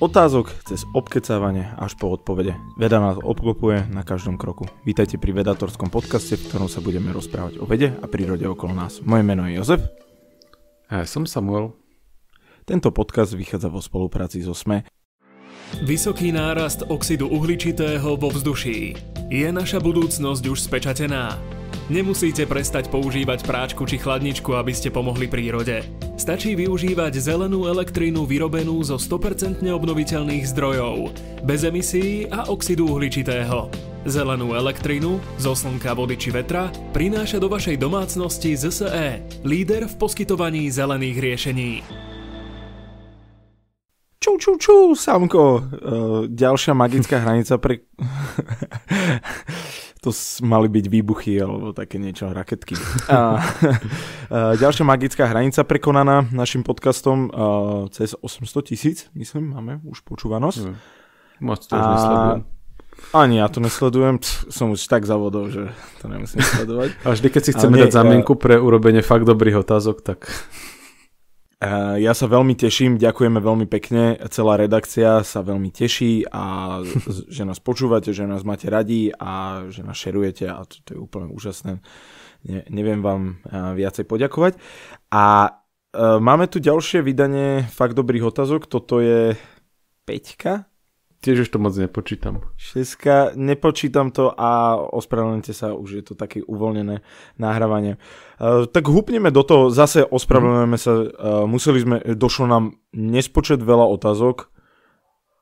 otázok cez obkecávanie až po odpovede. Veda nás obklopuje na každom kroku. Vítajte pri vedatorskom podcaste, v ktorom sa budeme rozprávať o vede a prírode okolo nás. Moje meno je Jozef. A ja som Samuel. Tento podcast vychádza vo spolupráci so SME. Vysoký nárast oxidu uhličitého vo vzduší. Je naša budúcnosť už spečatená? Nemusíte prestať používať práčku či chladničku, aby ste pomohli prírode. Stačí využívať zelenú elektrínu vyrobenú zo 100% obnoviteľných zdrojov, bez emisí a oxidu uhličitého. Zelenú elektrínu zo slnka, vody či vetra prináša do vašej domácnosti ZSE, líder v poskytovaní zelených riešení. Ču, ču, ču, Samko. Uh, ďalšia magická hranica pre... to mali byť výbuchy alebo také niečo, raketky. A, a, ďalšia magická hranica prekonaná našim podcastom a, cez 800 tisíc, myslím, máme už počúvanosť. Mm. Moc to už a... nesledujem. Ani ja to nesledujem, Pff, som už tak zavodol, že to nemusím sledovať. A vždy, keď si chceme dať zamienku pre urobenie fakt dobrých otázok, tak ja sa veľmi teším, ďakujeme veľmi pekne, celá redakcia sa veľmi teší a že nás počúvate, že nás máte radi a že nás šerujete a to, to je úplne úžasné. Ne, neviem vám viacej poďakovať. A e, máme tu ďalšie vydanie fakt dobrých otázok, toto je Peťka, Tiež už to moc nepočítam. Šeska, nepočítam to a ospravedlňte sa, už je to také uvoľnené nahrávanie. Uh, tak hupneme do toho, zase ospravedlňujeme sa, uh, museli sme, došlo nám nespočet veľa otázok,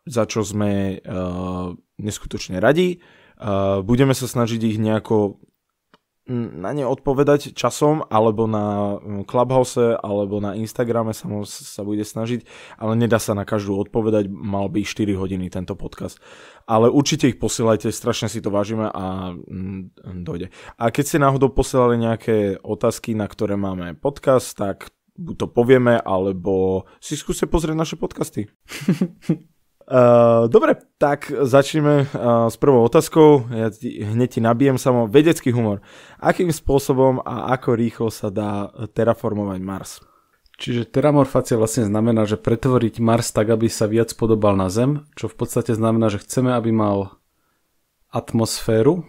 za čo sme uh, neskutočne radi. Uh, budeme sa snažiť ich nejako na ne odpovedať časom, alebo na Clubhouse, alebo na Instagrame sa, mu, sa bude snažiť, ale nedá sa na každú odpovedať, mal by 4 hodiny tento podcast. Ale určite ich posielajte, strašne si to vážime a mm, dojde. A keď ste náhodou posielali nejaké otázky, na ktoré máme podcast, tak buď to povieme, alebo si skúste pozrieť naše podcasty. Uh, dobre, tak začneme uh, s prvou otázkou. Ja ti, hneď ti nabijem samo vedecký humor. Akým spôsobom a ako rýchlo sa dá terraformovať Mars? Čiže terramorfácia vlastne znamená, že pretvoriť Mars tak, aby sa viac podobal na Zem, čo v podstate znamená, že chceme, aby mal atmosféru,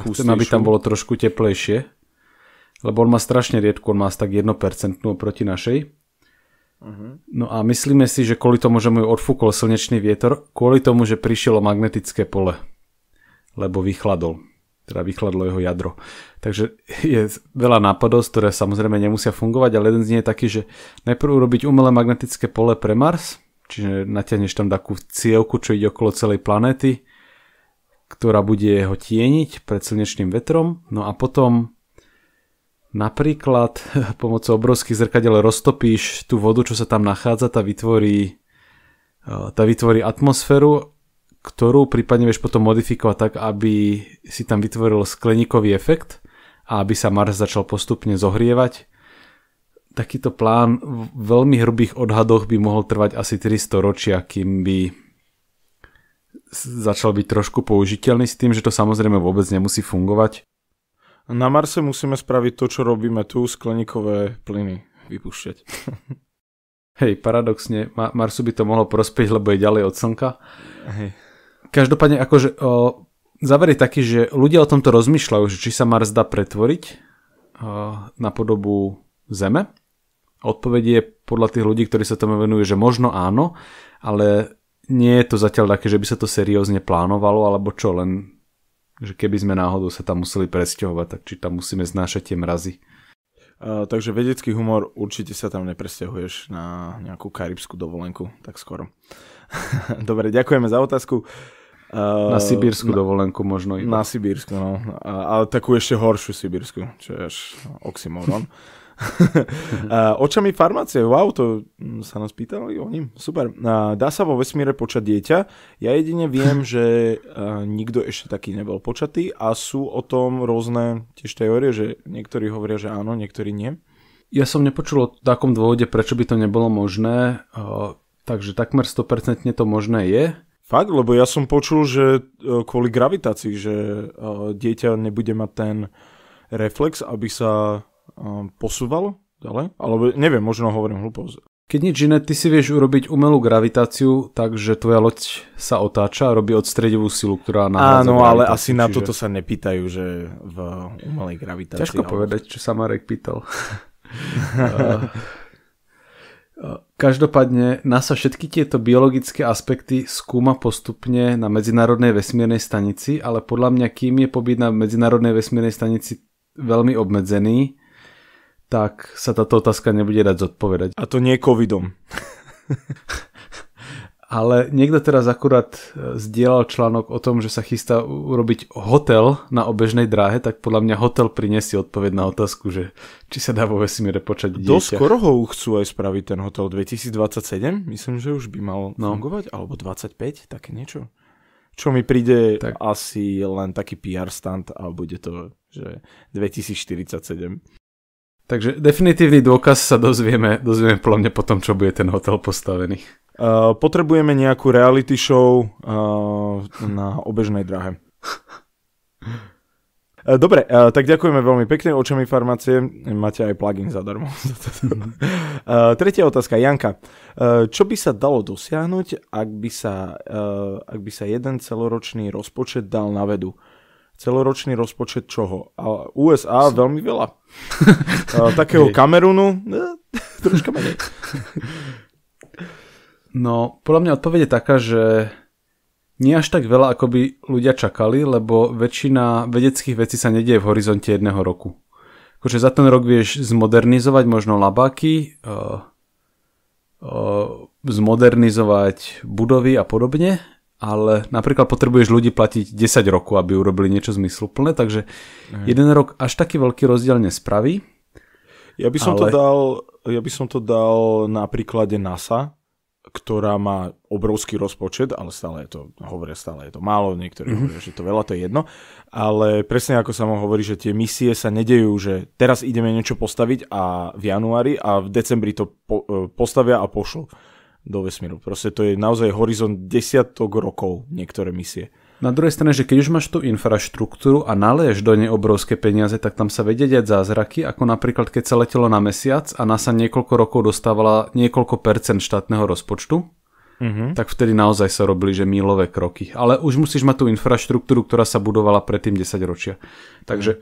Chustejšiu. chceme, aby tam bolo trošku teplejšie, lebo on má strašne riedku, on má asi tak 1% oproti našej. Uh-huh. No a myslíme si, že kvôli tomu, že mu odfúkol slnečný vietor, kvôli tomu, že prišielo magnetické pole, lebo vychladol, teda vychladlo jeho jadro. Takže je veľa nápadov, ktoré samozrejme nemusia fungovať, ale jeden z nich je taký, že najprv urobiť umelé magnetické pole pre Mars, čiže natiahneš tam takú cievku, čo ide okolo celej planéty, ktorá bude jeho tieniť pred slnečným vetrom, no a potom Napríklad pomocou obrovských zrkadiel roztopíš tú vodu, čo sa tam nachádza, tá vytvorí, e, tá vytvorí atmosféru, ktorú prípadne vieš potom modifikovať tak, aby si tam vytvoril skleníkový efekt a aby sa Mars začal postupne zohrievať. Takýto plán v veľmi hrubých odhadoch by mohol trvať asi 300 ročia, kým by začal byť trošku použiteľný s tým, že to samozrejme vôbec nemusí fungovať. Na Marse musíme spraviť to, čo robíme tu, skleníkové plyny vypúšťať. Hej, paradoxne, Marsu by to mohlo prospieť, lebo je ďalej od Slnka. Hej. Každopádne, akože o, záver je taký, že ľudia o tomto rozmýšľajú, že či sa Mars dá pretvoriť o, na podobu Zeme. Odpoveď je podľa tých ľudí, ktorí sa tomu venujú, že možno áno, ale nie je to zatiaľ také, že by sa to seriózne plánovalo, alebo čo, len že keby sme náhodou sa tam museli presťahovať, tak či tam musíme znášať tie mrazy. Uh, takže vedecký humor, určite sa tam nepresťahuješ na nejakú karibskú dovolenku, tak skoro. Dobre, ďakujeme za otázku. Uh, na sibírskú na, dovolenku možno iba. Na sibírsku, no. Ale takú ešte horšiu sibírsku, čo je až oxymoron. Očami farmácie, wow, to sa nás pýtali oni, super. Dá sa vo vesmíre počať dieťa? Ja jedine viem, že nikto ešte taký nebol počatý a sú o tom rôzne tiež teórie, že niektorí hovoria, že áno, niektorí nie. Ja som nepočul o takom dôvode, prečo by to nebolo možné, takže takmer 100% to možné je. Fakt, lebo ja som počul, že e, kvôli gravitácii, že dieťa nebude mať ten reflex, aby sa posúvalo ďalej? Alebo neviem, možno hovorím hlúposť. keď nič iné, ty si vieš urobiť umelú gravitáciu, takže tvoja loď sa otáča a robí odstredivú silu, ktorá nahádza Áno, ale asi čiže... na toto sa nepýtajú, že v umelej gravitácii. Ťažko ale... povedať, čo sa Marek pýtal. Každopádne NASA všetky tieto biologické aspekty skúma postupne na Medzinárodnej vesmírnej stanici, ale podľa mňa, kým je pobyt na Medzinárodnej vesmírnej stanici veľmi obmedzený, tak sa táto otázka nebude dať zodpovedať. A to nie covidom. Ale niekto teraz akurát e, zdieľal článok o tom, že sa chystá urobiť hotel na obežnej dráhe, tak podľa mňa hotel prinesie odpoveď na otázku, že či sa dá vo vesmíre počať dieťa. Dosť skoro ho chcú aj spraviť ten hotel 2027, myslím, že už by mal no. fungovať, alebo 25, také niečo. Čo mi príde tak. asi len taký PR stand a bude to, že 2047. Takže definitívny dôkaz sa dozvieme, dozvieme podľa mňa potom, čo bude ten hotel postavený. Uh, potrebujeme nejakú reality show uh, na obežnej dráhe. Uh, dobre, tak ďakujeme veľmi pekne očami farmácie. Máte aj plugin zadarmo. tretia otázka, Janka. Čo by sa dalo dosiahnuť, ak by sa, ak by sa jeden celoročný rozpočet dal na vedu? Celoročný rozpočet čoho? A USA veľmi veľa. A takého Kamerunu ne, troška menej. No, podľa mňa odpoveď je taká, že nie až tak veľa, ako by ľudia čakali, lebo väčšina vedeckých vecí sa nedieje v horizonte jedného roku. Akože za ten rok vieš zmodernizovať možno labáky, uh, uh, zmodernizovať budovy a podobne, ale napríklad potrebuješ ľudí platiť 10 rokov, aby urobili niečo zmysluplné, takže Aj. jeden rok až taký veľký rozdiel nespraví. Ja by som, ale... to dal, ja by som to dal na príklade NASA, ktorá má obrovský rozpočet, ale stále je to, hovoria stále je to málo, niektorí mm-hmm. hovoria, že to veľa, to je jedno, ale presne ako sa mu hovorí, že tie misie sa nedejú, že teraz ideme niečo postaviť a v januári a v decembri to po, e, postavia a pošlú do vesmíru. Proste to je naozaj horizont desiatok rokov niektoré misie. Na druhej strane, že keď už máš tú infraštruktúru a naleješ do nej obrovské peniaze, tak tam sa vedie diať zázraky, ako napríklad keď sa letelo na mesiac a NASA niekoľko rokov dostávala niekoľko percent štátneho rozpočtu, mm-hmm. tak vtedy naozaj sa robili, že mílové kroky. Ale už musíš mať tú infraštruktúru, ktorá sa budovala predtým 10 ročia. Takže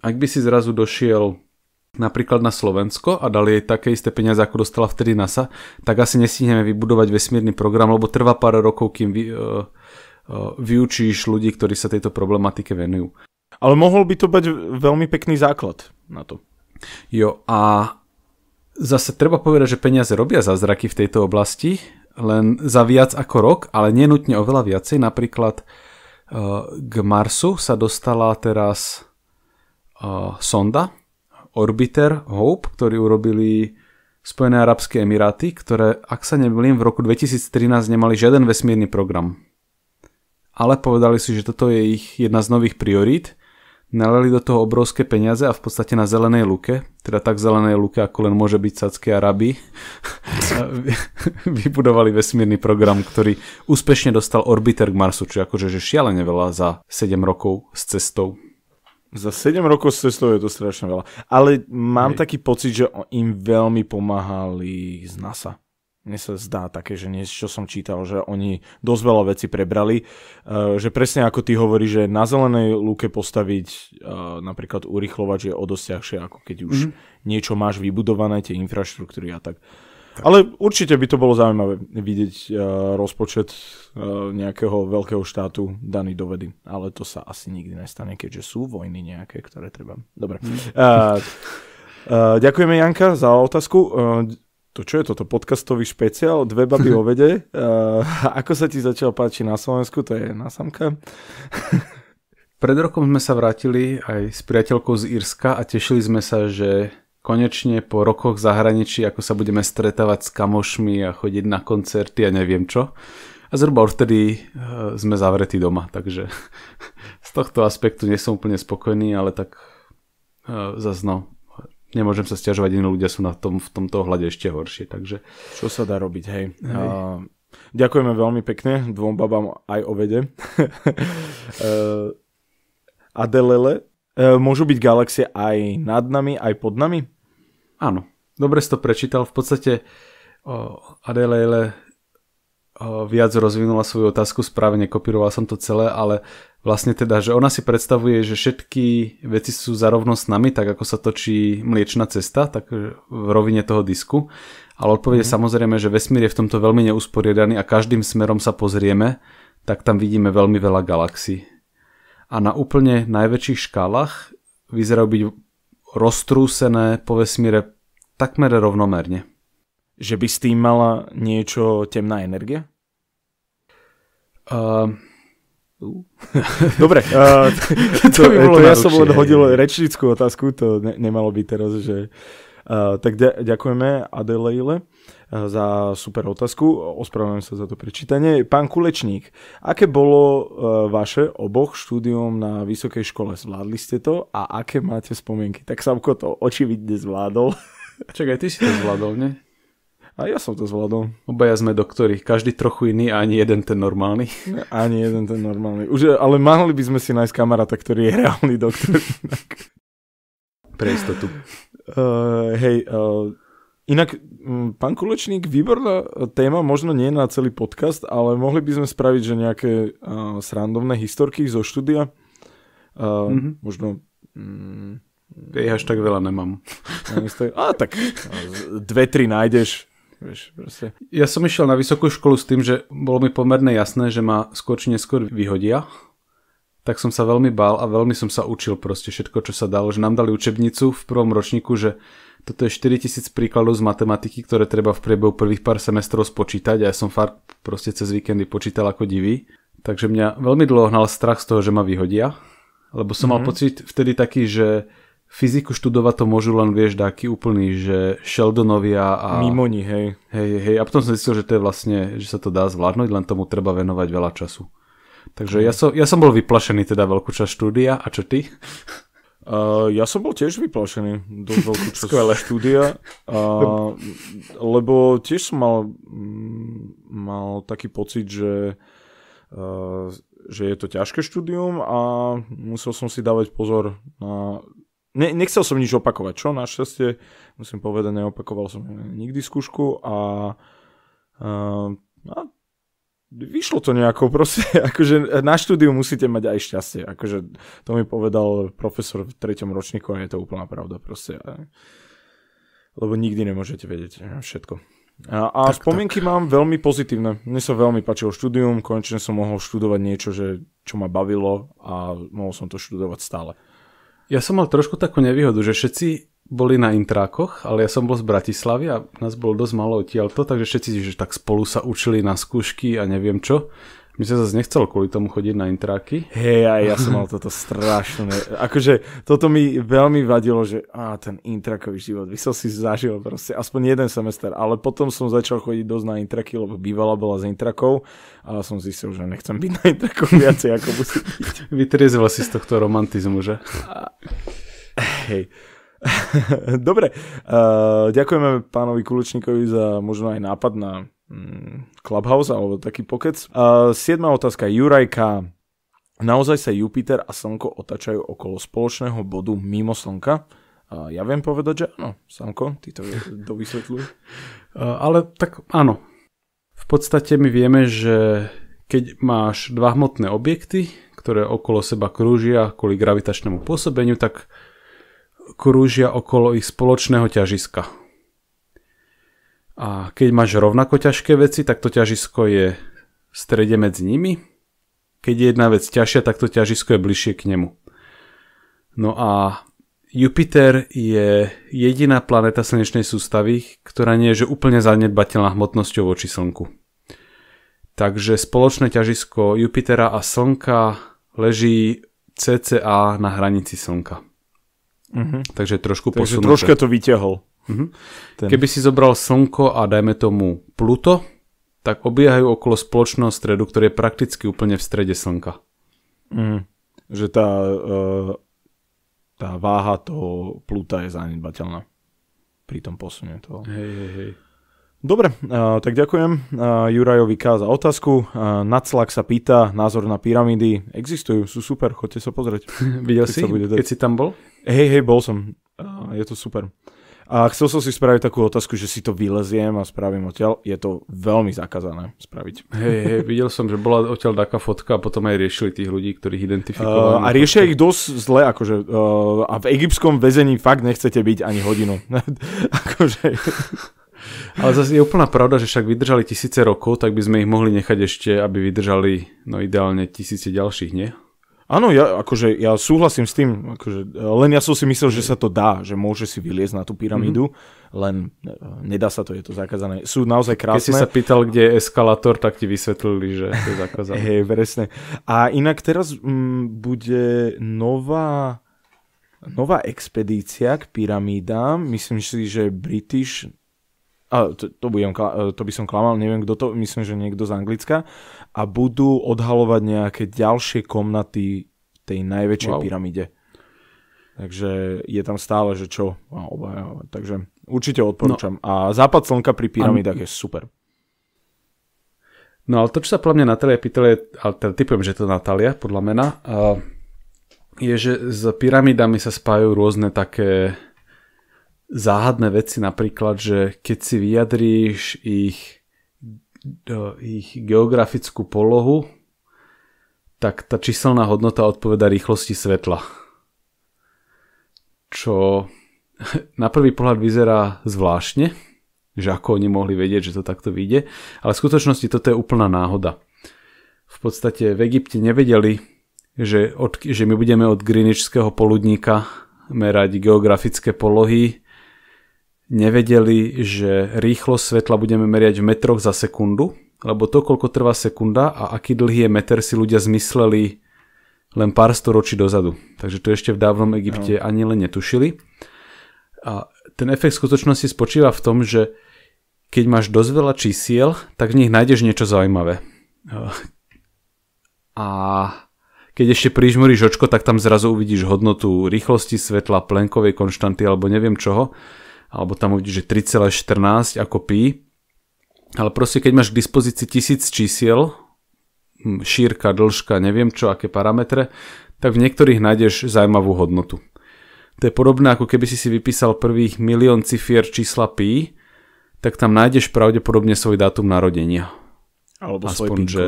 ak by si zrazu došiel napríklad na Slovensko a dali jej také isté peniaze, ako dostala vtedy NASA, tak asi nestihneme vybudovať vesmírny program, lebo trvá pár rokov, kým vy, uh, uh, vyučíš ľudí, ktorí sa tejto problematike venujú. Ale mohol by to byť veľmi pekný základ na to. Jo, a zase treba povedať, že peniaze robia zázraky v tejto oblasti, len za viac ako rok, ale nenutne oveľa viacej. Napríklad uh, k Marsu sa dostala teraz uh, sonda, Orbiter Hope, ktorý urobili Spojené arabské emiráty, ktoré, ak sa nemýlim, v roku 2013 nemali žiaden vesmírny program. Ale povedali si, že toto je ich jedna z nových priorít, naleli do toho obrovské peniaze a v podstate na zelenej luke, teda tak zelenej luke, ako len môže byť Sadské Araby, vybudovali vesmírny program, ktorý úspešne dostal orbiter k Marsu, čo akože že šialene veľa za 7 rokov s cestou. Za 7 rokov s cestou je to strašne veľa. Ale mám Hej. taký pocit, že im veľmi pomáhali z NASA. Mne sa zdá také, že niečo som čítal, že oni dosť veľa veci prebrali. Uh, že presne ako ty hovorí, že na zelenej lúke postaviť uh, napríklad urychlovač je o dosť ako keď už mm-hmm. niečo máš vybudované, tie infraštruktúry a tak. Ale určite by to bolo zaujímavé vidieť uh, rozpočet uh, nejakého veľkého štátu daný do vedy. Ale to sa asi nikdy nestane, keďže sú vojny nejaké, ktoré treba. Dobre. Uh, uh, ďakujeme Janka za otázku. Uh, to čo je toto? Podcastový špeciál? Dve baby o vede. Uh, ako sa ti začal páčiť na Slovensku? To je na samka. Pred rokom sme sa vrátili aj s priateľkou z Írska a tešili sme sa, že konečne po rokoch zahraničí, ako sa budeme stretávať s kamošmi a chodiť na koncerty a neviem čo. A zhruba vtedy uh, sme zavretí doma, takže z tohto aspektu nie som úplne spokojný, ale tak uh, zase no, nemôžem sa stiažovať, iní ľudia sú na tom, v tomto ohľade ešte horšie, takže... Čo sa dá robiť, hej. hej. Uh, ďakujeme veľmi pekne dvom babám aj o vede. uh, Adelele, môžu byť galaxie aj nad nami, aj pod nami? Áno, dobre si to prečítal. V podstate Adelaide viac rozvinula svoju otázku správne, kopíroval som to celé, ale vlastne teda, že ona si predstavuje, že všetky veci sú zarovno s nami, tak ako sa točí mliečna cesta, tak v rovine toho disku. Ale odpovede mm. samozrejme, že vesmír je v tomto veľmi neusporiadaný a každým smerom sa pozrieme, tak tam vidíme veľmi veľa galaxií. A na úplne najväčších škálach vyzerajú byť roztrúsené po vesmíre takmer rovnomerne. Že by s tým mala niečo temná energia? Uh, Dobre, uh, to, to, by to ja som len hodil rečnickú otázku, to ne, nemalo byť teraz, že... Uh, tak ďakujeme Adeleile uh, za super otázku, ospravedlňujem sa za to prečítanie. Pán Kulečník, aké bolo uh, vaše oboch štúdium na vysokej škole? Zvládli ste to a aké máte spomienky? Tak Samko to očividne zvládol. Čakaj, ty si to zvládol, ne? A ja som to zvládol. Obaja sme doktori, každý trochu iný a ani jeden ten normálny. Ani jeden ten normálny. Už, ale mohli by sme si nájsť kamaráta, ktorý je reálny doktor. Pre istotu. Uh, hej, uh, inak, um, pán Kulečník, výborná téma, možno nie na celý podcast, ale mohli by sme spraviť, že nejaké uh, srandovné historky zo štúdia. Uh, mm-hmm. Možno... Um, ja až tak veľa nemám. A tak dve, tri nájdeš. Vieš, Ja som išiel na vysokú školu s tým, že bolo mi pomerne jasné, že ma skôr či neskôr vyhodia. Tak som sa veľmi bál a veľmi som sa učil proste všetko, čo sa dalo. Že nám dali učebnicu v prvom ročníku, že toto je 4000 príkladov z matematiky, ktoré treba v priebehu prvých pár semestrov spočítať a ja som fakt proste cez víkendy počítal ako divý. Takže mňa veľmi dlho hnal strach z toho, že ma vyhodia. Lebo som mm-hmm. mal mhm. pocit vtedy taký, že fyziku študovať to môžu len, vieš, taký úplný, že Sheldonovia a... Mimoni, hej. Hej, hej. A potom som zistil, že to je vlastne, že sa to dá zvládnuť, len tomu treba venovať veľa času. Takže ja som, ja som bol vyplašený teda veľkú časť štúdia. A čo ty? Uh, ja som bol tiež vyplašený dosť veľkú časť štúdia, uh, lebo tiež som mal, mm, mal taký pocit, že, uh, že je to ťažké štúdium a musel som si dávať pozor na ne, nechcel som nič opakovať, čo našťastie, musím povedať, neopakoval som nikdy skúšku a, a, a vyšlo to nejako, proste, akože na štúdiu musíte mať aj šťastie, akože to mi povedal profesor v treťom ročníku a je to úplná pravda, proste, lebo nikdy nemôžete vedieť všetko. A, a tak, spomienky tak. mám veľmi pozitívne. Mne sa veľmi páčilo štúdium, konečne som mohol študovať niečo, že, čo ma bavilo a mohol som to študovať stále. Ja som mal trošku takú nevýhodu, že všetci boli na intrákoch, ale ja som bol z Bratislavy a nás bolo dosť malo odtiaľto, takže všetci že tak spolu sa učili na skúšky a neviem čo. My sa zase nechcel kvôli tomu chodiť na intráky. Hej, aj ja som mal toto strašné. Akože toto mi veľmi vadilo, že á, ten intrakový život, by som si zažil proste aspoň jeden semester, ale potom som začal chodiť dosť na intraky, lebo bývala bola z intrakov a som zistil, že nechcem byť na intrakoch viacej, ako musí byť. Vytriezol si z tohto romantizmu, že? Hej. Dobre, uh, ďakujeme pánovi Kulečníkovi za možno aj nápad na mm, Clubhouse alebo taký pokec. Uh, siedma otázka. Jurajka. Naozaj sa Jupiter a Slnko otačajú okolo spoločného bodu mimo Slnka? Uh, ja viem povedať, že áno. Samko, ty to dovysvetľuj. Uh, ale tak áno. V podstate my vieme, že keď máš dva hmotné objekty, ktoré okolo seba krúžia kvôli gravitačnému pôsobeniu, tak krúžia okolo ich spoločného ťažiska. A keď máš rovnako ťažké veci, tak to ťažisko je v strede medzi nimi. Keď je jedna vec ťažšia, tak to ťažisko je bližšie k nemu. No a Jupiter je jediná planéta slnečnej sústavy, ktorá nie je že úplne zanedbateľná hmotnosťou voči Slnku. Takže spoločné ťažisko Jupitera a Slnka leží cca na hranici Slnka. Uh-huh. Takže trošku Takže posunuté. troška to vyťahol. Uh-huh. Ten. Keby si zobral Slnko a dajme tomu Pluto, tak obiehajú okolo spoločného stredu, ktorý je prakticky úplne v strede Slnka. Uh-huh. Že tá, uh, tá váha toho Pluta je zanedbateľná pri tom posune toho. Hej, hej, hej. Dobre, uh, tak ďakujem uh, Jurajovi K za otázku. Uh, Naclak sa pýta, názor na pyramídy existujú, sú super, choďte sa pozrieť. Videl si, keď si tam bol? Hej, hej, bol som. Uh, je to super. A chcel som si spraviť takú otázku, že si to vyleziem a spravím odtiaľ. Je to veľmi zakázané spraviť. Hej, hej, videl som, že bola odtiaľ taká fotka a potom aj riešili tých ľudí, ktorých identifikovali. Uh, a riešia ich dosť zle, akože uh, a v egyptskom väzení fakt nechcete byť ani hodinu. akože... Ale zase je úplná pravda, že však vydržali tisíce rokov, tak by sme ich mohli nechať ešte, aby vydržali no ideálne tisíce ďalších, nie? Áno, ja, akože, ja súhlasím s tým, akože, len ja som si myslel, že sa to dá, že môže si vyliezť na tú pyramídu, mm-hmm. len e, nedá sa to, je to zakázané. Sú naozaj krásne. Keď si sa pýtal, kde je eskalátor, tak ti vysvetlili, že to je zakázané. Hej, presne. A inak teraz m, mm, bude nová, nová expedícia k pyramídám, myslím si, že British a to, to, budem, e, to by som klamal, neviem kto to, myslím, že niekto z Anglicka a budú odhalovať nejaké ďalšie komnaty tej najväčšej wow. pyramíde. Takže je tam stále, že čo obhajovať. Takže určite odporúčam. No. A západ slnka pri pyramídach a... je super. No ale to, čo sa podľa mňa Natália pýtala, ale teda typujem, že to je Natália, podľa mena, je, že s pyramídami sa spájajú rôzne také záhadné veci, napríklad, že keď si vyjadríš ich, ich geografickú polohu, tak tá číselná hodnota odpoveda rýchlosti svetla. Čo na prvý pohľad vyzerá zvláštne, že ako oni mohli vedieť, že to takto vyjde, ale v skutočnosti toto je úplná náhoda. V podstate v Egypte nevedeli, že, od, že my budeme od Greenwichského poludníka merať geografické polohy nevedeli, že rýchlosť svetla budeme meriať v metroch za sekundu, lebo to, koľko trvá sekunda a aký dlhý je meter, si ľudia zmysleli len pár storočí dozadu. Takže to ešte v dávnom Egypte no. ani len netušili. A ten efekt skutočnosti spočíva v tom, že keď máš dosť veľa čísiel, tak v nich nájdeš niečo zaujímavé. A keď ešte prižmuríš očko, tak tam zrazu uvidíš hodnotu rýchlosti svetla, plenkovej konštanty alebo neviem čoho alebo tam uvidíš, že 3,14 ako pi. Ale proste keď máš k dispozícii tisíc čísiel, šírka, dĺžka, neviem čo, aké parametre, tak v niektorých nájdeš zaujímavú hodnotu. To je podobné ako keby si si vypísal prvých milión cifier čísla pi, tak tam nájdeš pravdepodobne svoj dátum narodenia. Alebo Aspoň, svoj že,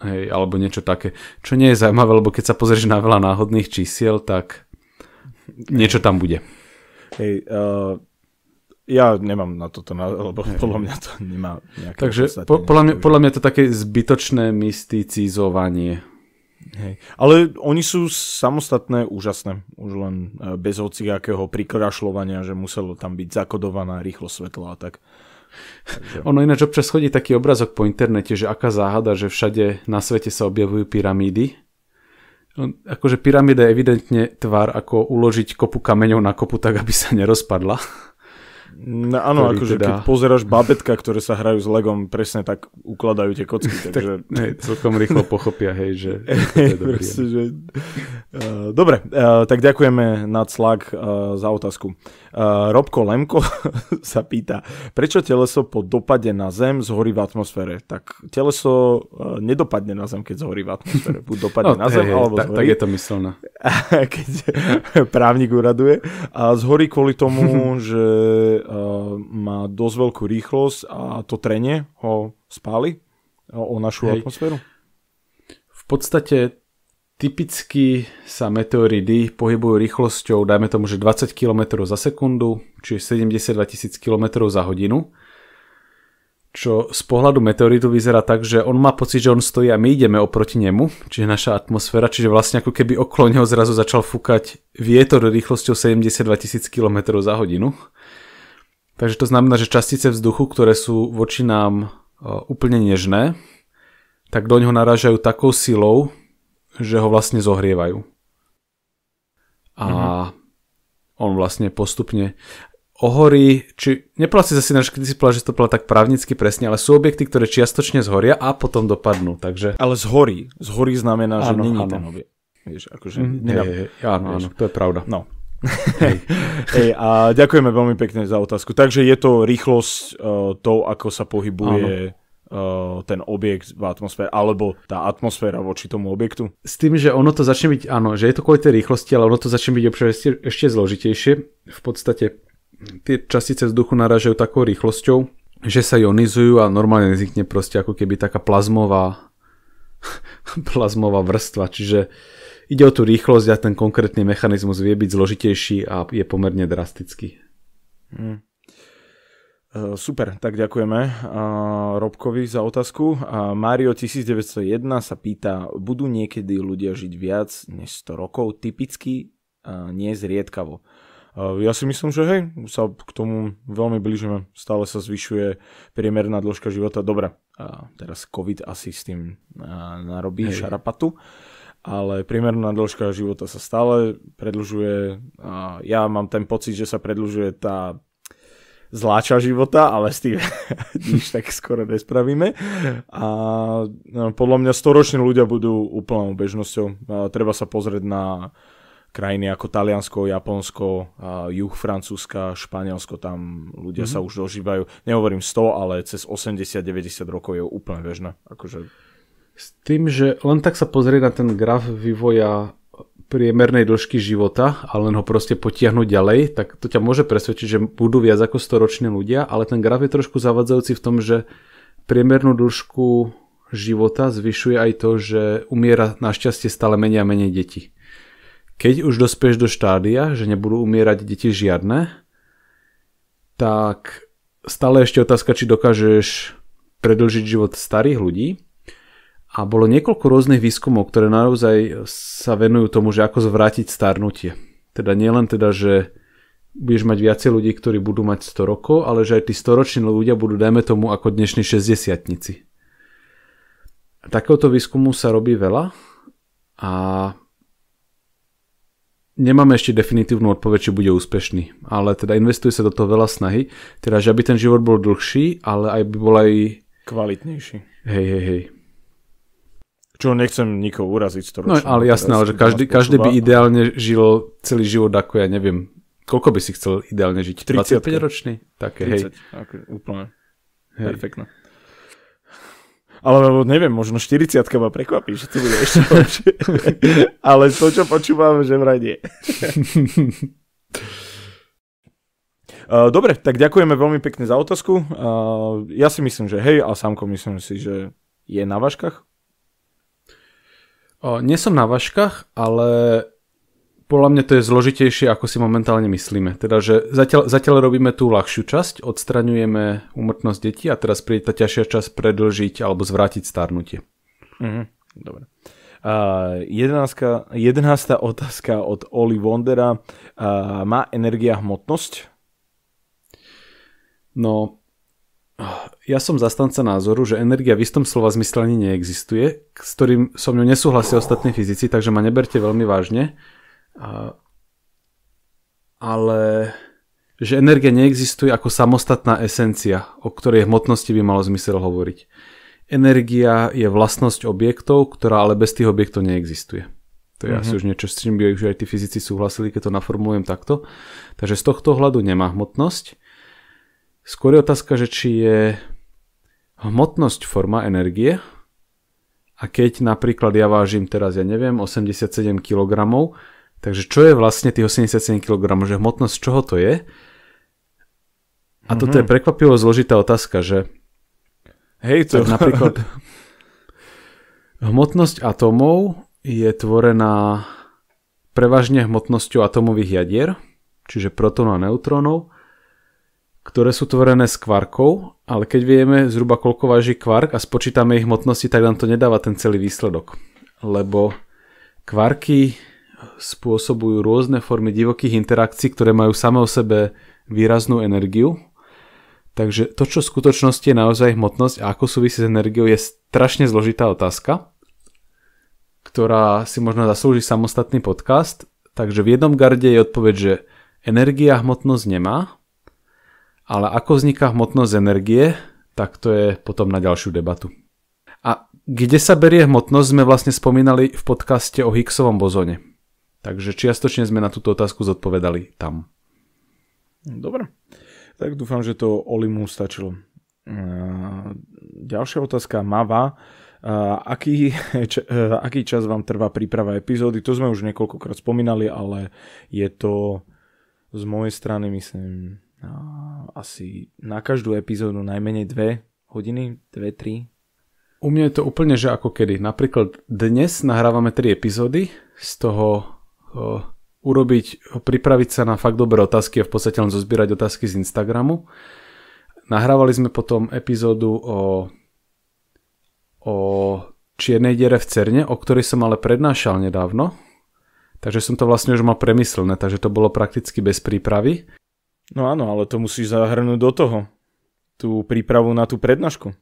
hej, alebo niečo také. Čo nie je zaujímavé, lebo keď sa pozrieš na veľa náhodných čísiel, tak niečo tam bude. Hej, uh, ja nemám na toto, lebo Hej. podľa mňa to nemá nejaké... Takže po, podľa, mňa, podľa mňa to také zbytočné mysticizovanie. Hej. Ale oni sú samostatné, úžasné. Už len e, bez hociakého prikrašľovania, že muselo tam byť zakodovaná rýchlo svetla a tak. Takže... Ono ináč občas chodí taký obrazok po internete, že aká záhada, že všade na svete sa objavujú pyramídy akože pyramída je evidentne tvár, ako uložiť kopu kameňov na kopu tak, aby sa nerozpadla. No, áno, akože teda... keď pozeráš babetka, ktoré sa hrajú s Legom, presne tak ukladajú tie kocky. Takže... tak, hej, celkom rýchlo pochopia, hej, že... je Proste, že... Uh, dobre, uh, tak ďakujeme nad slag uh, za otázku. Uh, Robko Lemko sa pýta, prečo teleso po dopade na Zem zhorí v atmosfére? Tak teleso uh, nedopadne na Zem, keď zhorí v atmosfére. Buď dopadne no, na Zem, hej, alebo tak, zhorí. Tak je to myslené. keď právnik uraduje. A zhorí kvôli tomu, že má dosť veľkú rýchlosť a to trenie ho spáli o, o našu hej. atmosféru? V podstate Typicky sa meteoridy pohybujú rýchlosťou, dajme tomu, že 20 km za sekundu, čiže 72 tisíc km za hodinu. Čo z pohľadu meteoritu vyzerá tak, že on má pocit, že on stojí a my ideme oproti nemu, čiže naša atmosféra, čiže vlastne ako keby okolo neho zrazu začal fúkať vietor rýchlosťou 72 tisíc km za hodinu. Takže to znamená, že častice vzduchu, ktoré sú voči nám úplne nežné, tak do ňoho narážajú takou silou, že ho vlastne zohrievajú. A mm-hmm. on vlastne postupne ohorí, či neplatí zase si povedal, že to bola tak právnicky presne, ale sú objekty, ktoré čiastočne zhoria a potom dopadnú, takže... Ale zhorí, zhorí znamená, že není ten objekt. Vieš, akože mm, hej, hej, áno, vieš. áno, to je pravda. No. Hej. hej, a ďakujeme veľmi pekne za otázku. Takže je to rýchlosť uh, tou, ako sa pohybuje áno uh, ten objekt v atmosfére, alebo tá atmosféra voči tomu objektu? S tým, že ono to začne byť, áno, že je to kvôli tej rýchlosti, ale ono to začne byť ešte, ešte zložitejšie. V podstate tie častice vzduchu naražajú takou rýchlosťou, že sa ionizujú a normálne vznikne proste ako keby taká plazmová plazmová vrstva, čiže ide o tú rýchlosť a ten konkrétny mechanizmus vie byť zložitejší a je pomerne drastický. Hmm. Super, tak ďakujeme Robkovi za otázku. Mario 1901 sa pýta, budú niekedy ľudia žiť viac než 100 rokov? Typicky nie zriedkavo. Ja si myslím, že hej, sa k tomu veľmi blížime. Stále sa zvyšuje priemerná dĺžka života. Dobre, a teraz COVID asi s tým narobí hej. šarapatu, ale priemerná dĺžka života sa stále predlžuje. Ja mám ten pocit, že sa predlžuje tá zláča života, ale s tým nič tak skoro nespravíme. A no, podľa mňa storoční ľudia budú úplnou bežnosťou. A treba sa pozrieť na krajiny ako Taliansko, Japonsko, juh Francúzska, Španielsko, tam ľudia mm-hmm. sa už dožívajú, nehovorím 100, ale cez 80-90 rokov je úplne bežné. Akože... S tým, že len tak sa pozrieť na ten graf vývoja priemernej dĺžky života a len ho proste potiahnuť ďalej, tak to ťa môže presvedčiť, že budú viac ako storoční ľudia, ale ten graf je trošku zavadzajúci v tom, že priemernú dĺžku života zvyšuje aj to, že umiera našťastie stále menej a menej detí. Keď už dospieš do štádia, že nebudú umierať deti žiadne, tak stále ešte otázka, či dokážeš predlžiť život starých ľudí, a bolo niekoľko rôznych výskumov, ktoré naozaj sa venujú tomu, že ako zvrátiť starnutie. Teda nielen teda, že budeš mať viacej ľudí, ktorí budú mať 100 rokov, ale že aj tí storoční ľudia budú, dajme tomu, ako dnešní 60 Takéhoto výskumu sa robí veľa a nemáme ešte definitívnu odpoveď, či bude úspešný. Ale teda investuje sa do toho veľa snahy, teda že aby ten život bol dlhší, ale aj by bol aj... Kvalitnejší. Hej, hej, hej. Čo nechcem nikoho uraziť storočne. No ale jasné, ale že každý, každý by ideálne žil celý život ako ja neviem. Koľko by si chcel ideálne žiť? 30 25 ročný? Také, 30, hej. Ako, úplne. Hej. Perfektné. Ale neviem, možno 40 ma prekvapí, že to bude ešte lepšie. ale to, čo počúvam, že vraj nie. Dobre, tak ďakujeme veľmi pekne za otázku. Ja si myslím, že hej, a Samko myslím si, že je na vaškách. O, nie som na vaškách, ale podľa mňa to je zložitejšie, ako si momentálne myslíme. Teda, že zatiaľ, zatiaľ robíme tú ľahšiu časť, odstraňujeme úmrtnosť detí a teraz príde tá ťažšia časť predlžiť alebo zvrátiť starnutie. Mhm, dobre. Uh, jedenáctka, jedenáctá otázka od Oli Wondera. Uh, má energia hmotnosť? No, ja som zastanca názoru, že energia v istom slova zmysle ani neexistuje, s ktorým som ňou nesúhlasia ostatní fyzici, takže ma neberte veľmi vážne. Ale že energia neexistuje ako samostatná esencia, o ktorej hmotnosti by malo zmysel hovoriť. Energia je vlastnosť objektov, ktorá ale bez tých objektov neexistuje. To je mm-hmm. asi už niečo, s čím by už aj tí fyzici súhlasili, keď to naformulujem takto. Takže z tohto hľadu nemá hmotnosť. Skôr je otázka, že či je hmotnosť forma energie a keď napríklad ja vážim teraz, ja neviem, 87 kg, takže čo je vlastne tých 87 kg, že hmotnosť čoho to je? A mm-hmm. toto je prekvapivo zložitá otázka, že Hej, to... napríklad hmotnosť atómov je tvorená prevažne hmotnosťou atomových jadier, čiže protónov a neutrónov ktoré sú tvorené s kvarkou, ale keď vieme zhruba koľko váži kvark a spočítame ich hmotnosti, tak nám to nedáva ten celý výsledok. Lebo kvarky spôsobujú rôzne formy divokých interakcií, ktoré majú same o sebe výraznú energiu. Takže to, čo v skutočnosti je naozaj hmotnosť a ako súvisí s energiou, je strašne zložitá otázka, ktorá si možno zaslúži samostatný podcast. Takže v jednom garde je odpoveď, že energia hmotnosť nemá, ale ako vzniká hmotnosť energie, tak to je potom na ďalšiu debatu. A kde sa berie hmotnosť, sme vlastne spomínali v podcaste o Higgsovom bozone. Takže čiastočne sme na túto otázku zodpovedali tam. Dobre. Tak dúfam, že to Olimu stačilo. Ďalšia otázka. Mava. Aký, aký čas vám trvá príprava epizódy? To sme už niekoľkokrát spomínali, ale je to z mojej strany, myslím, asi na každú epizódu najmenej dve hodiny, dve, tri. U mňa je to úplne, že ako kedy. Napríklad dnes nahrávame tri epizódy, z toho urobiť, pripraviť sa na fakt dobré otázky a v podstate len zozbierať otázky z Instagramu. Nahrávali sme potom epizódu o, o čiernej diere v Cerne, o ktorej som ale prednášal nedávno. Takže som to vlastne už mal premyslené, takže to bolo prakticky bez prípravy. No áno, ale to musíš zahrnúť do toho. Tú prípravu na tú prednášku.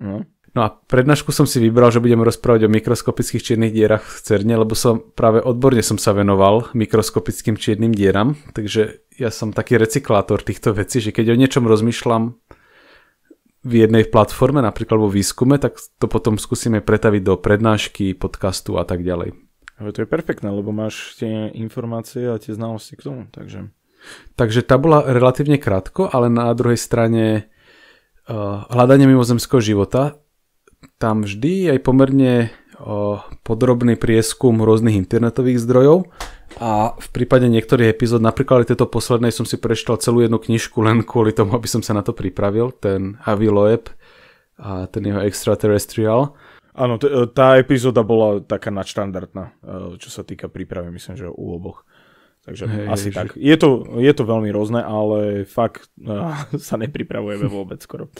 No. No a prednášku som si vybral, že budeme rozprávať o mikroskopických čiernych dierach v CERNE, lebo som práve odborne som sa venoval mikroskopickým čiernym dieram, takže ja som taký recyklátor týchto vecí, že keď o niečom rozmýšľam v jednej platforme, napríklad vo výskume, tak to potom skúsime pretaviť do prednášky, podcastu a tak ďalej. Ale to je perfektné, lebo máš tie informácie a tie znalosti k tomu, takže... Takže tá bola relatívne krátko, ale na druhej strane uh, hľadanie mimozemského života tam vždy aj pomerne podrobný prieskum rôznych internetových zdrojov a v prípade niektorých epizód, napríklad aj tejto poslednej som si prečítal celú jednu knižku len kvôli tomu, aby som sa na to pripravil, ten Avi Loeb a ten jeho Extraterrestrial. Áno, t- tá epizóda bola taká nadštandardná, e, čo sa týka prípravy, myslím, že u oboch. Takže hej, asi hej, tak. Je, to, je to veľmi rôzne, ale fakt uh, sa nepripravujeme vôbec skoro.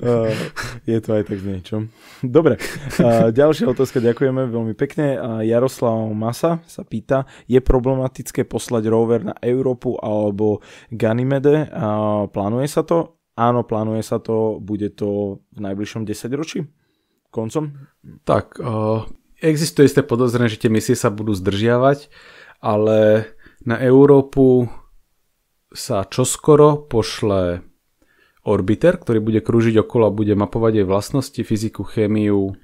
uh, je to aj tak niečo. Dobre, uh, ďalšia otázka, ďakujeme veľmi pekne. Uh, Jaroslav Masa sa pýta, je problematické poslať rover na Európu alebo Ganymede? Uh, plánuje sa to? Áno, plánuje sa to. Bude to v najbližšom 10 ročí? Koncom? Tak, uh, existuje isté podozrenie, že tie misie sa budú zdržiavať ale na Európu sa čoskoro pošle orbiter, ktorý bude krúžiť okolo a bude mapovať jej vlastnosti, fyziku, chémiu,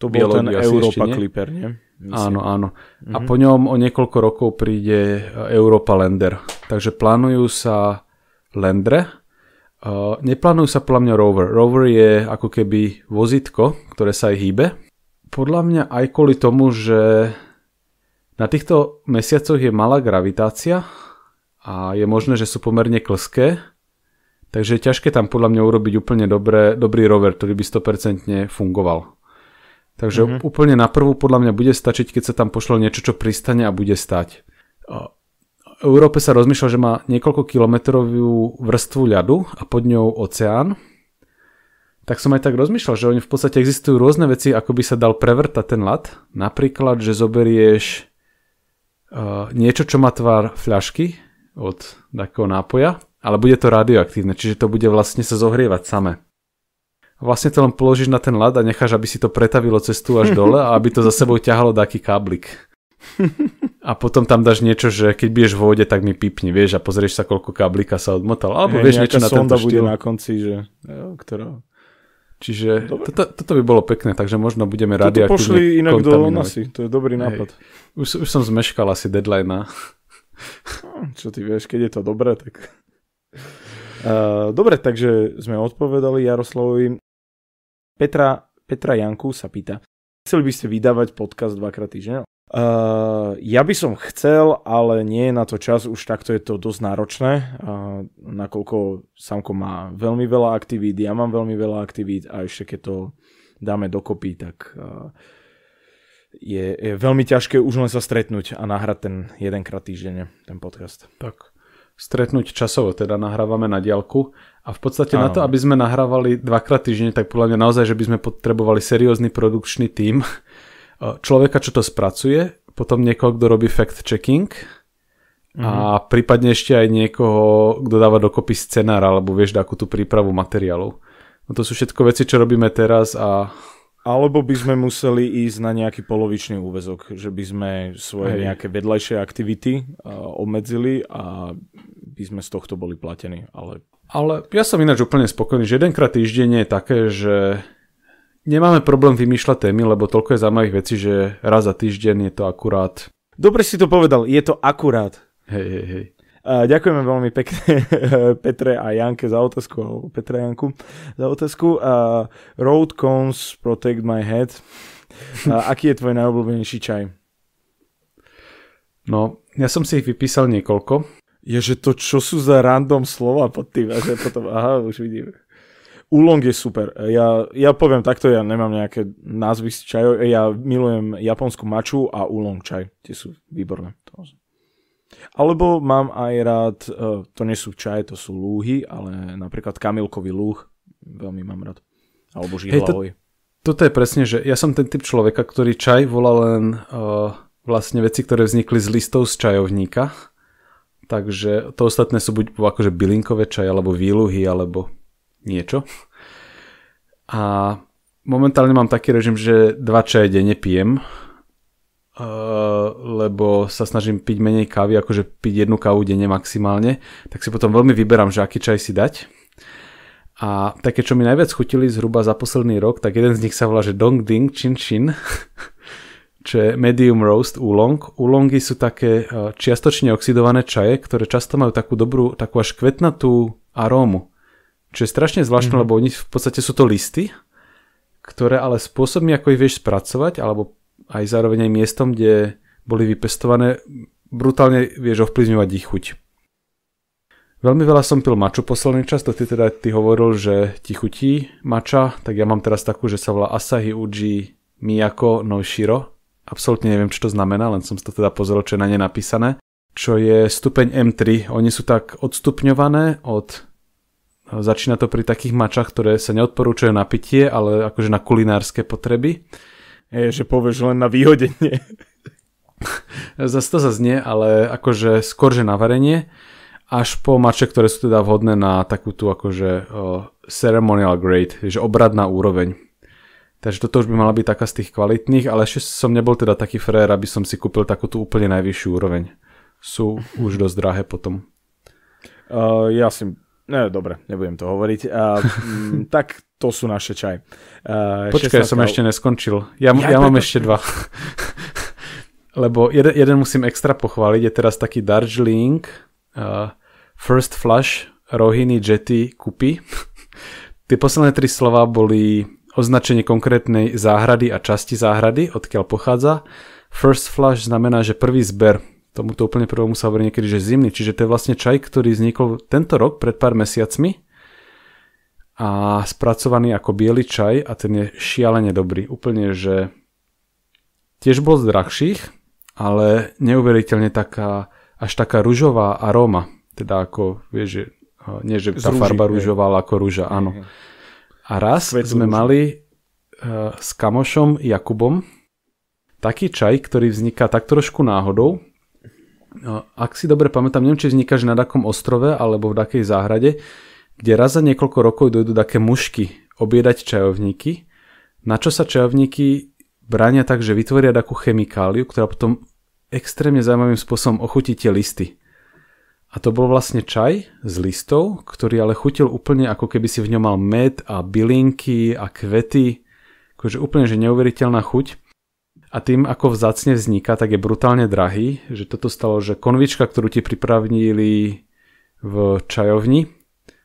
to bol ten Europa Clipper, nie? Myslím. Áno, áno. Mm-hmm. A mhm. po ňom o niekoľko rokov príde Europa Lander. Takže plánujú sa Landre. Uh, neplánujú sa podľa mňa rover. Rover je ako keby vozitko, ktoré sa aj hýbe. Podľa mňa aj kvôli tomu, že na týchto mesiacoch je malá gravitácia a je možné, že sú pomerne klské, takže je ťažké tam podľa mňa urobiť úplne dobré, dobrý rover, ktorý by 100% fungoval. Takže mm-hmm. úplne na prvú podľa mňa bude stačiť, keď sa tam pošlo niečo, čo pristane a bude stať. V Európe sa rozmýšľa, že má niekoľko kilometrovú vrstvu ľadu a pod ňou oceán. Tak som aj tak rozmýšľal, že oni v podstate existujú rôzne veci, ako by sa dal prevrtať ten ľad. Napríklad, že zoberieš uh, niečo, čo má tvar fľašky od takého nápoja, ale bude to radioaktívne, čiže to bude vlastne sa zohrievať samé. Vlastne to len položíš na ten ľad a necháš, aby si to pretavilo cestu až dole a aby to za sebou ťahalo taký káblik. A potom tam dáš niečo, že keď budeš v vode, tak mi pipni, vieš, a pozrieš sa, koľko káblika sa odmotal. Alebo vieš niečo na tento štýl. bude na konci, že, jo, ktorá Čiže toto, toto by bolo pekné, takže možno budeme radi. Toto pošli inak do NASI, to je dobrý nápad. Už, už som zmeškal asi deadline na... No, čo ty vieš, keď je to dobré, tak... Uh, dobre, takže sme odpovedali Jaroslavovi. Petra, Petra Janku sa pýta, chceli by ste vydávať podcast dvakrát týždeň? Uh, ja by som chcel, ale nie je na to čas, už takto je to dosť náročné, uh, nakoľko Samko má veľmi veľa aktivít, ja mám veľmi veľa aktivít a ešte keď to dáme dokopy, tak uh, je, je veľmi ťažké už len sa stretnúť a nahrať ten jedenkrát týždenne, ten podcast. Tak, stretnúť časovo, teda nahrávame na diálku a v podstate ano. na to, aby sme nahrávali dvakrát týždenne, tak podľa mňa naozaj, že by sme potrebovali seriózny produkčný tím, človeka, čo to spracuje, potom niekoho, kto robí fact-checking mm-hmm. a mhm. prípadne ešte aj niekoho, kto dáva dokopy scenár alebo vieš akú tú prípravu materiálov. No to sú všetko veci, čo robíme teraz a... Alebo by sme museli ísť na nejaký polovičný úvezok, že by sme svoje Hej. nejaké vedľajšie aktivity uh, obmedzili a by sme z tohto boli platení. Ale... ale ja som ináč úplne spokojný, že jedenkrát týždenne je také, že nemáme problém vymýšľať témy, lebo toľko je zaujímavých vecí, že raz za týždeň je to akurát. Dobre si to povedal, je to akurát. Hej, hej, hej. Ďakujeme veľmi pekne Petre a Janke za otázku, alebo Petre a Janku za otázku. Road cones protect my head. Aký je tvoj najobľúbenejší čaj? No, ja som si ich vypísal niekoľko. Je, že to čo sú za random slova pod tým, že potom, aha, už vidím. Ulong je super. Ja, ja poviem takto, ja nemám nejaké názvy z čajov. Ja milujem japonskú maču a ulong čaj. Tie sú výborné. Alebo mám aj rád, uh, to nie sú čaje, to sú lúhy, ale napríklad kamilkový lúh. Veľmi mám rád. Alebo žihlavoj. Hey, to, toto je presne, že ja som ten typ človeka, ktorý čaj volá len uh, vlastne veci, ktoré vznikli z listov z čajovníka. Takže to ostatné sú buď akože bylinkové čaje, alebo výluhy, alebo niečo. A momentálne mám taký režim, že dva čaje denne pijem, uh, lebo sa snažím piť menej kávy, akože piť jednu kávu denne maximálne, tak si potom veľmi vyberám, že aký čaj si dať. A také, čo mi najviac chutili zhruba za posledný rok, tak jeden z nich sa volá, že Dong Ding Chin Chin, čo je medium roast oolong. Oolongy sú také čiastočne oxidované čaje, ktoré často majú takú dobrú, takú až kvetnatú arómu. Čo je strašne zvláštne, mm-hmm. lebo oni v podstate sú to listy, ktoré ale spôsobmi, ako ich vieš spracovať, alebo aj zároveň aj miestom, kde boli vypestované, brutálne vieš ovplyvňovať ich chuť. Veľmi veľa som pil maču posledný čas, to ty teda ty hovoril, že ti chutí mača, tak ja mám teraz takú, že sa volá Asahi Uji Miyako no Shiro. Absolutne neviem, čo to znamená, len som to teda pozrel, čo je na ne napísané. Čo je stupeň M3. Oni sú tak odstupňované od Začína to pri takých mačach, ktoré sa neodporúčajú na pitie, ale akože na kulinárske potreby. Je, že povieš len na výhodenie. Zase to zase nie, ale akože skôr, že na varenie. Až po mače, ktoré sú teda vhodné na takú tú akože uh, ceremonial grade, že obradná úroveň. Takže toto už by mala byť taká z tých kvalitných, ale ešte som nebol teda taký frér, aby som si kúpil takú tú úplne najvyššiu úroveň. Sú už dosť drahé potom. Uh, ja si No, dobre, nebudem to hovoriť. Uh, tak to sú naše čaj. Uh, Počkaj, som ešte neskončil. Ja, ja, ja mám ešte dva. Lebo jeden, jeden musím extra pochváliť. Je teraz taký Darjeeling uh, First Flush Rohini Jetty Kupy. Tie posledné tri slova boli označenie konkrétnej záhrady a časti záhrady, odkiaľ pochádza. First Flush znamená, že prvý zber tomuto úplne prvomu sa hovorí niekedy, že zimný, čiže to je vlastne čaj, ktorý vznikol tento rok pred pár mesiacmi a spracovaný ako biely čaj a ten je šialene dobrý. Úplne, že tiež bol z drahších, ale neuveriteľne taká, až taká ružová aróma. Teda ako, vieš, že, nie že tá rúži, farba rúžová, ale ako rúža, áno. A raz Svet sme rúži. mali uh, s kamošom Jakubom taký čaj, ktorý vzniká tak trošku náhodou, ak si dobre pamätám, neviem, či vznikáš na takom ostrove alebo v takej záhrade, kde raz za niekoľko rokov dojdú také mušky obiedať čajovníky, na čo sa čajovníky bránia tak, že vytvoria takú chemikáliu, ktorá potom extrémne zaujímavým spôsobom ochutí tie listy. A to bol vlastne čaj z listov, ktorý ale chutil úplne ako keby si v ňom mal med a bylinky a kvety. Akože úplne že neuveriteľná chuť. A tým, ako vzácne vzniká, tak je brutálne drahý, že toto stalo, že konvička, ktorú ti pripravnili v čajovni,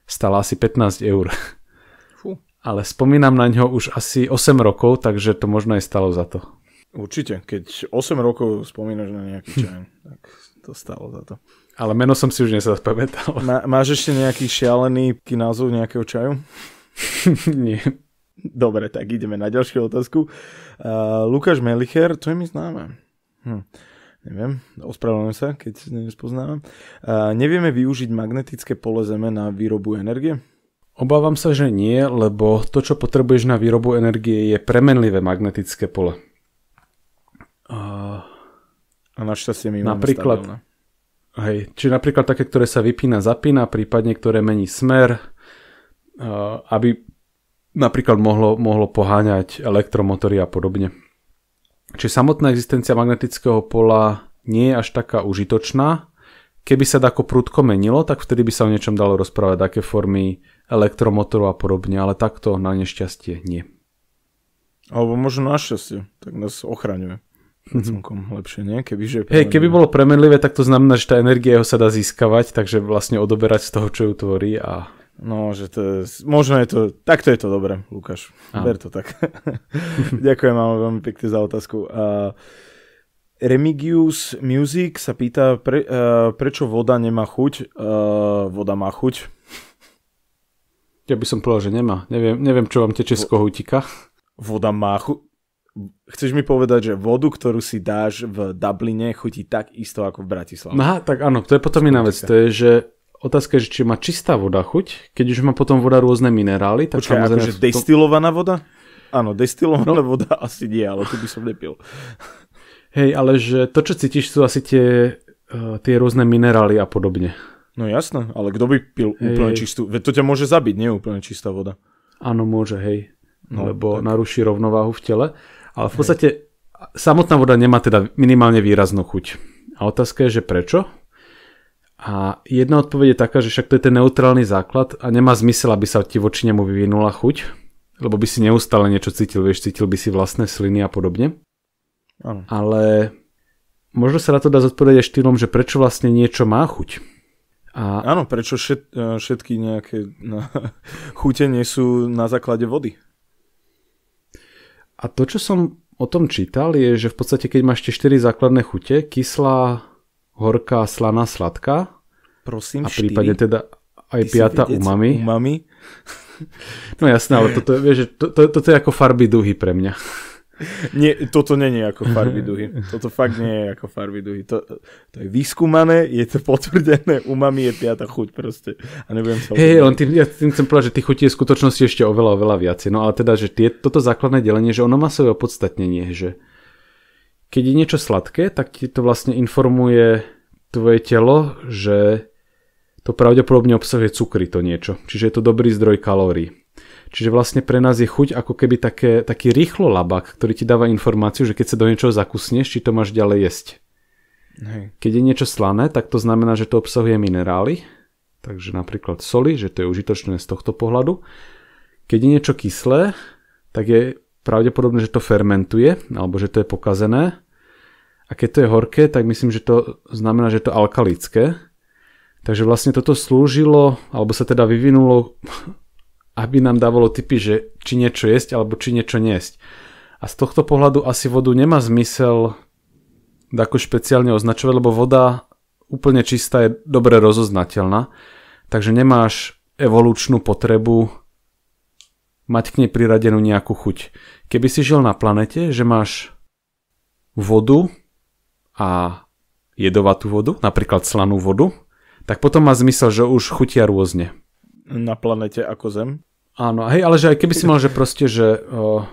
stala asi 15 eur. Fú. Ale spomínam na ňo už asi 8 rokov, takže to možno aj stalo za to. Určite, keď 8 rokov spomínaš na nejaký čaj, tak to stalo za to. Ale meno som si už nezapamätal. Má, máš ešte nejaký šialený názov nejakého čaju? Nie. Dobre, tak ideme na ďalšiu otázku. Uh, Lukáš Melicher, to je mi známe. Hm. Neviem, ospravedlňujem sa, keď nespoznávam. Uh, nevieme využiť magnetické pole Zeme na výrobu energie? Obávam sa, že nie, lebo to, čo potrebuješ na výrobu energie, je premenlivé magnetické pole. Uh, a našťastie my napríklad, máme Hej, či napríklad také, ktoré sa vypína, zapína, prípadne ktoré mení smer, uh, aby napríklad mohlo, mohlo poháňať elektromotory a podobne. Čiže samotná existencia magnetického pola nie je až taká užitočná. Keby sa tako prudko menilo, tak vtedy by sa o niečom dalo rozprávať, aké formy elektromotoru a podobne, ale takto na nešťastie nie. Alebo možno našťastie, tak nás ochraňuje. Celkom lepšie, nie? Keby, že Hej, keby bolo premenlivé, tak to znamená, že tá energia ho sa dá získavať, takže vlastne odoberať z toho, čo ju tvorí a No, že to je, možno je to, takto je to dobré, Lukáš. Ber to tak. Ďakujem vám veľmi pekne za otázku. Uh, Remigius Music sa pýta, pre, uh, prečo voda nemá chuť. Uh, voda má chuť. Ja by som povedal, že nemá. Neviem, neviem čo vám teče z kohútika. Voda má chuť. Chceš mi povedať, že vodu, ktorú si dáš v Dubline, chutí tak isto ako v Bratislave? Aha, tak áno, to je potom iná vec. To je, že otázka je, že či má čistá voda chuť, keď už má potom voda rôzne minerály. Tak Počkaj, akože tom... destilovaná voda? Áno, destilovaná no. voda asi nie, ale tu by som nepil. Hej, ale že to, čo cítiš, sú asi tie, uh, tie rôzne minerály a podobne. No jasné, ale kto by pil hej, úplne čistú? Veď to ťa môže zabiť, nie úplne čistá voda. Áno, môže, hej. No, lebo tak. naruší rovnováhu v tele. Ale v podstate hej. samotná voda nemá teda minimálne výraznú chuť. A otázka je, že prečo? A jedna odpoveď je taká, že však to je ten neutrálny základ a nemá zmysel, aby sa ti voči nemu vyvinula chuť, lebo by si neustále niečo cítil, vieš, cítil by si vlastné sliny a podobne. Ano. Ale možno sa na to dá zodpovedať aj štýlom, že prečo vlastne niečo má chuť. A... Áno, prečo všet, e, všetky nejaké na, chute nie sú na základe vody. A to, čo som o tom čítal, je, že v podstate keď máš tie 4 základné chute, kyslá, horká, slaná, sladká, Prosím, a prípadne 4. teda aj Ty piata umami. umami. No jasné, ale toto, vieš, to, to, toto je ako farby duhy pre mňa. Nie, toto je ako farby duhy. Toto fakt nie je ako farby duhy. To, to je vyskúmané, je to potvrdené, umami je piata chuť proste. A nebudem sa... Hej, len tým, ja tým chcem povedať, že tých chutí je v skutočnosti ešte oveľa, oveľa viac. No ale teda, že tie, toto základné delenie, že ono má svoje opodstatnenie, že keď je niečo sladké, tak ti to vlastne informuje tvoje telo, že to pravdepodobne obsahuje cukry to niečo. Čiže je to dobrý zdroj kalórií. Čiže vlastne pre nás je chuť ako keby také, taký rýchlo labak, ktorý ti dáva informáciu, že keď sa do niečoho zakusneš, či to máš ďalej jesť. Hej. Keď je niečo slané, tak to znamená, že to obsahuje minerály, takže napríklad soli, že to je užitočné z tohto pohľadu. Keď je niečo kyslé, tak je pravdepodobné, že to fermentuje, alebo že to je pokazené. A keď to je horké, tak myslím, že to znamená, že je to alkalické. Takže vlastne toto slúžilo, alebo sa teda vyvinulo aby nám dávalo typy, že či niečo jesť alebo či niečo niesť. A z tohto pohľadu asi vodu nemá zmysel ako špeciálne označovať, lebo voda úplne čistá je dobre rozoznateľná, takže nemáš evolučnú potrebu mať k nej priradenú nejakú chuť. Keby si žil na planete, že máš vodu a jedovatú vodu, napríklad slanú vodu, tak potom má zmysel, že už chutia rôzne. Na planete ako Zem? Áno, hej, ale že aj keby si mal, že proste, že o,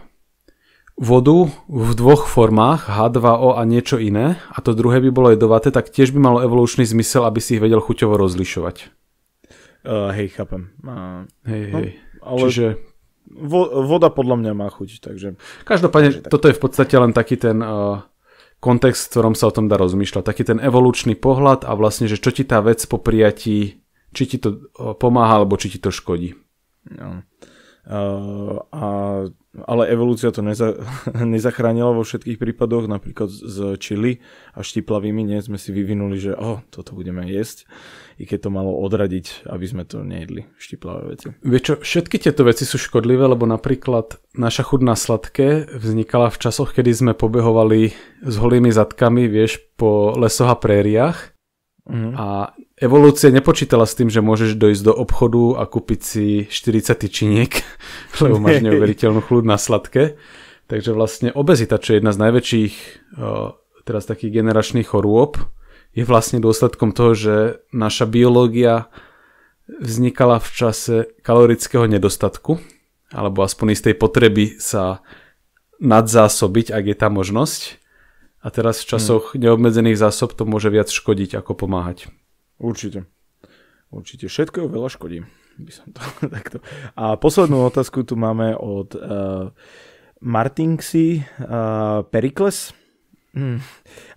vodu v dvoch formách, H2O a niečo iné, a to druhé by bolo jedovaté, tak tiež by malo evolučný zmysel, aby si ich vedel chuťovo rozlišovať. Uh, hej, chápem. Uh, hej, no, hej. Ale Čiže... Vo, voda podľa mňa má chuť, takže... Každopádne, takže tak. toto je v podstate len taký ten uh, kontext, v ktorom sa o tom dá rozmýšľať. Taký ten evolučný pohľad a vlastne, že čo ti tá vec po prijatí, či ti to pomáha, alebo či ti to škodí. No. A, ale evolúcia to neza, nezachránila vo všetkých prípadoch, napríklad z čili a štiplavými nie sme si vyvinuli, že oh, toto budeme jesť, i keď to malo odradiť, aby sme to nejedli, štiplavé veci. Vieš čo, všetky tieto veci sú škodlivé, lebo napríklad naša chuť na sladké vznikala v časoch, kedy sme pobehovali s holými zadkami, vieš, po lesoch a prériách mm-hmm. a evolúcia nepočítala s tým, že môžeš dojsť do obchodu a kúpiť si 40 tyčiniek, lebo máš neuveriteľnú chľud na sladké. Takže vlastne obezita, čo je jedna z najväčších teraz takých generačných chorôb, je vlastne dôsledkom toho, že naša biológia vznikala v čase kalorického nedostatku, alebo aspoň istej potreby sa nadzásobiť, ak je tá možnosť. A teraz v časoch hmm. neobmedzených zásob to môže viac škodiť ako pomáhať. Určite. Určite. Všetko veľa škodí. By som to, takto. A poslednú otázku tu máme od uh, Martinxi uh, Perikles. Hmm.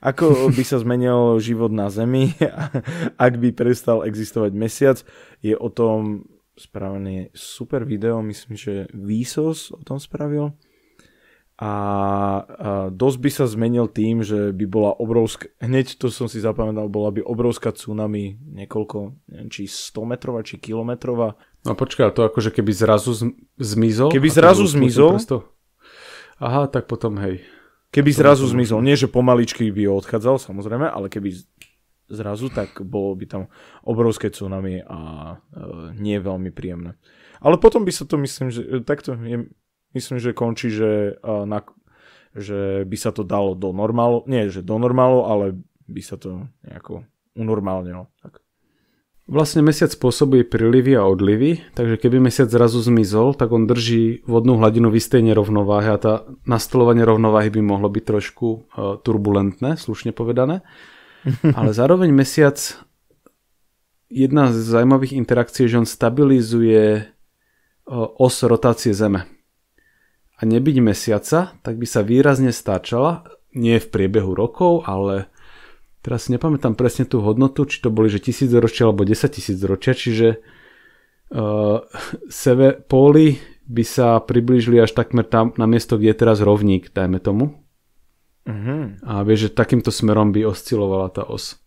Ako by sa zmenil život na Zemi, ak by prestal existovať mesiac? Je o tom spravené super video, myslím, že Výsos o tom spravil a, dosť by sa zmenil tým, že by bola obrovská, hneď to som si zapamätal, bola by obrovská tsunami, niekoľko, neviem, či 100 metrová, či kilometrová. No počkaj, to akože keby zrazu zmizol? Keby zrazu zmizol? Aha, tak potom hej. Keby zrazu zmizol, nie že pomaličky by odchádzal, samozrejme, ale keby zrazu, tak bolo by tam obrovské tsunami a uh, nie veľmi príjemné. Ale potom by sa to, myslím, že takto je, myslím, že končí, že, na, že by sa to dalo do normálu, nie, že do normálu, ale by sa to nejako unormálnilo. Tak. Vlastne mesiac spôsobuje prílivy a odlivy, takže keby mesiac zrazu zmizol, tak on drží vodnú hladinu v istej nerovnováhe a tá nastolovanie rovnováhy by mohlo byť trošku uh, turbulentné, slušne povedané. Ale zároveň mesiac, jedna z zaujímavých interakcií je, že on stabilizuje uh, os rotácie Zeme. A nebyť mesiaca, tak by sa výrazne stáčala, nie v priebehu rokov, ale Teraz si nepamätám presne tú hodnotu, či to boli že tisíc ročia alebo 10 tisíc ročia, čiže uh, seve, póly by sa priblížili až takmer tam na miesto, kde je teraz rovník, dajme tomu. Uh-huh. A vieš, že takýmto smerom by oscilovala tá os.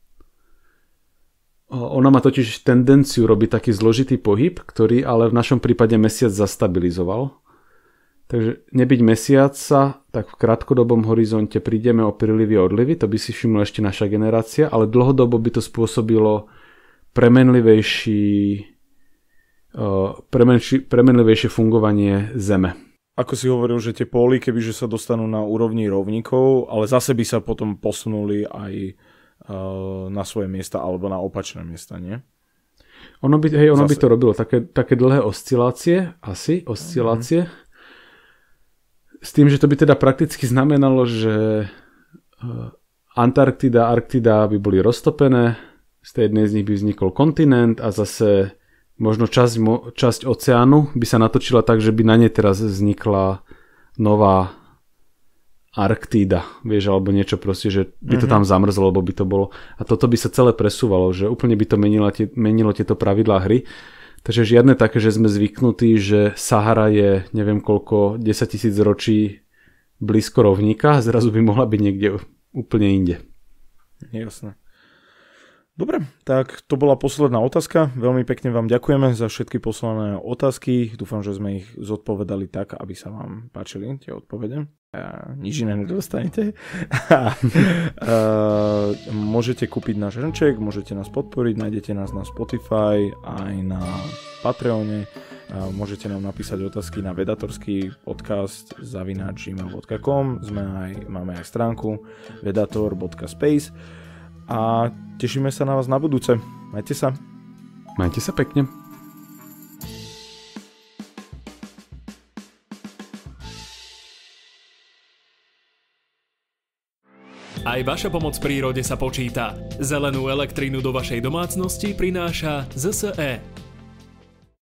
Ona má totiž tendenciu robiť taký zložitý pohyb, ktorý ale v našom prípade mesiac zastabilizoval. Takže nebyť mesiaca, tak v krátkodobom horizonte prídeme o prílivy a odlivy, to by si všimla ešte naša generácia, ale dlhodobo by to spôsobilo premenlivejší, uh, premenši, premenlivejšie fungovanie Zeme. Ako si hovoril, že tie póly, kebyže sa dostanú na úrovni rovníkov, ale zase by sa potom posunuli aj uh, na svoje miesta alebo na opačné miesta, nie? Ono by, hej, ono by to robilo také, také dlhé oscilácie, asi oscilácie, mm-hmm s tým, že to by teda prakticky znamenalo, že eh, Antarktida a Arktida by boli roztopené, z tej jednej z nich by vznikol kontinent a zase možno časť, časť oceánu by sa natočila tak, že by na nej teraz vznikla nová Arktída, vieš, alebo niečo proste, že by to mm-hmm. tam zamrzlo, lebo by to bolo. A toto by sa celé presúvalo, že úplne by to menilo, tie, menilo tieto pravidlá hry. Takže žiadne také, že sme zvyknutí, že Sahara je neviem koľko 10 tisíc ročí blízko rovníka a zrazu by mohla byť niekde úplne inde. Jasné. Dobre, tak to bola posledná otázka. Veľmi pekne vám ďakujeme za všetky poslané otázky. Dúfam, že sme ich zodpovedali tak, aby sa vám páčili tie odpovede a nič iné nedostanete. môžete kúpiť náš hrnček, môžete nás podporiť, nájdete nás na Spotify aj na Patreone. môžete nám napísať otázky na vedatorský podcast zavináč.gmail.com Sme aj, máme aj stránku vedator.space a tešíme sa na vás na budúce. Majte sa. Majte sa pekne. Aj vaša pomoc prírode sa počíta. Zelenú elektrínu do vašej domácnosti prináša ZSE.